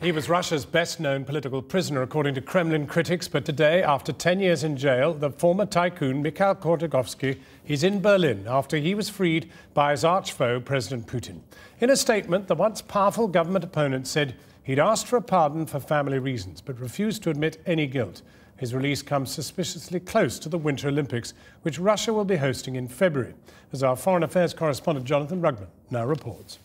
He was Russia's best known political prisoner, according to Kremlin critics. But today, after 10 years in jail, the former tycoon Mikhail Khodorkovsky is in Berlin after he was freed by his arch foe, President Putin. In a statement, the once powerful government opponent said he'd asked for a pardon for family reasons, but refused to admit any guilt. His release comes suspiciously close to the Winter Olympics, which Russia will be hosting in February, as our foreign affairs correspondent Jonathan Rugman now reports.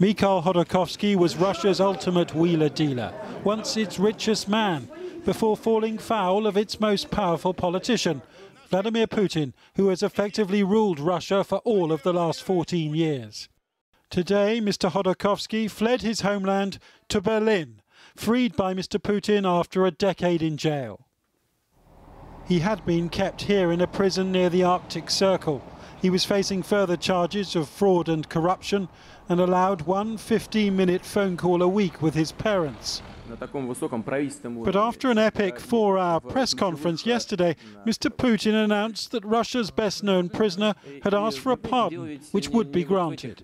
Mikhail Khodorkovsky was Russia's ultimate wheeler dealer, once its richest man, before falling foul of its most powerful politician, Vladimir Putin, who has effectively ruled Russia for all of the last 14 years. Today, Mr. Khodorkovsky fled his homeland to Berlin, freed by Mr. Putin after a decade in jail. He had been kept here in a prison near the Arctic Circle. He was facing further charges of fraud and corruption and allowed one 15-minute phone call a week with his parents. But after an epic four-hour press conference yesterday, Mr. Putin announced that Russia's best-known prisoner had asked for a pardon, which would be granted.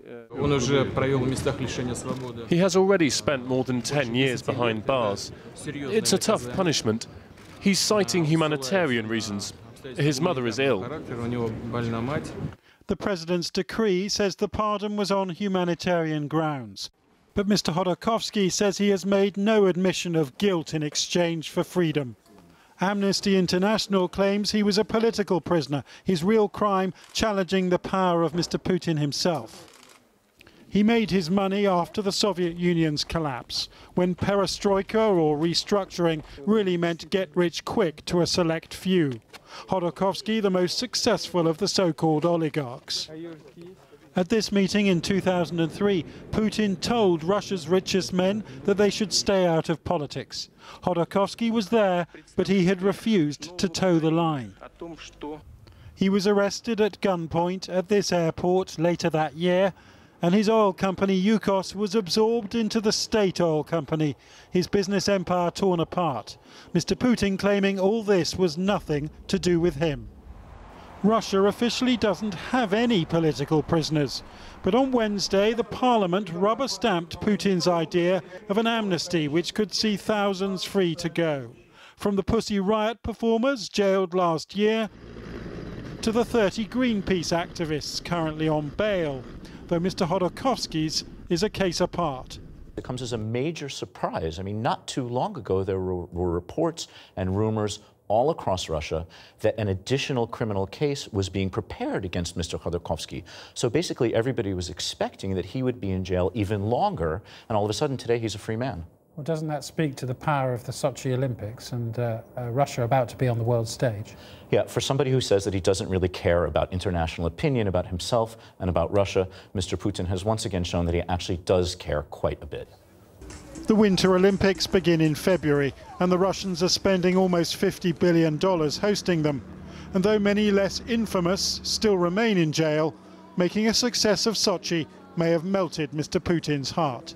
He has already spent more than 10 years behind bars. It's a tough punishment. He's citing humanitarian reasons. His mother is ill. The president's decree says the pardon was on humanitarian grounds. But Mr. Khodorkovsky says he has made no admission of guilt in exchange for freedom. Amnesty International claims he was a political prisoner, his real crime challenging the power of Mr. Putin himself. He made his money after the Soviet Union's collapse, when perestroika or restructuring really meant get rich quick to a select few. Khodorkovsky, the most successful of the so-called oligarchs. At this meeting in 2003, Putin told Russia's richest men that they should stay out of politics. Khodorkovsky was there, but he had refused to toe the line. He was arrested at gunpoint at this airport later that year and his oil company Yukos was absorbed into the state oil company, his business empire torn apart. Mr. Putin claiming all this was nothing to do with him. Russia officially doesn't have any political prisoners, but on Wednesday the parliament rubber stamped Putin's idea of an amnesty which could see thousands free to go. From the Pussy Riot performers jailed last year to the 30 Greenpeace activists currently on bail though Mr. Khodorkovsky's is a case apart. It comes as a major surprise. I mean, not too long ago, there were, were reports and rumors all across Russia that an additional criminal case was being prepared against Mr. Khodorkovsky. So basically, everybody was expecting that he would be in jail even longer, and all of a sudden, today, he's a free man. Well, doesn't that speak to the power of the Sochi Olympics and uh, uh, Russia about to be on the world stage? Yeah, for somebody who says that he doesn't really care about international opinion, about himself and about Russia, Mr. Putin has once again shown that he actually does care quite a bit. The Winter Olympics begin in February, and the Russians are spending almost $50 billion hosting them. And though many less infamous still remain in jail, making a success of Sochi may have melted Mr. Putin's heart.